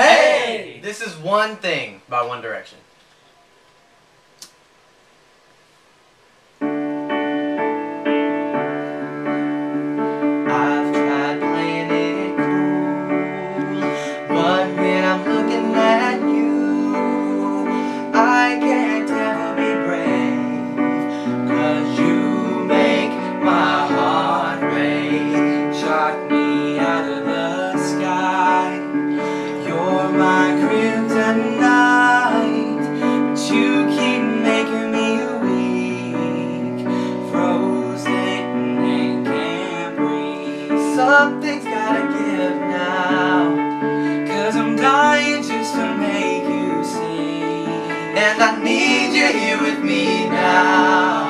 Hey! This is One Thing by One Direction. something's gotta give now. Cause I'm dying just to make you see. And I need you here with me now.